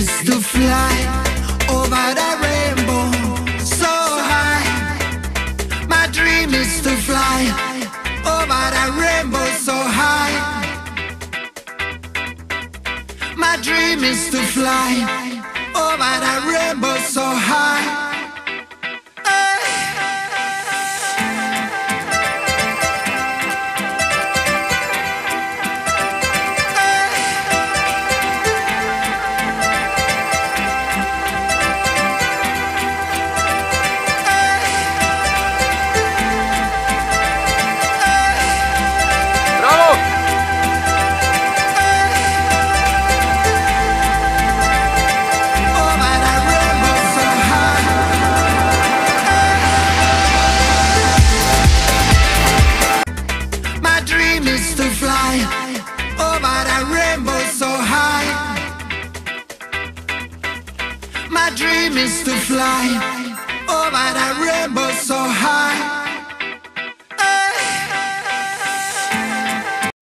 to fly over the rainbow so high. My dream is to fly over the rainbow so high. My dream is to fly over the rainbow dream is to fly oh, over the rainbow so high. My dream is to fly oh, over the rainbow. So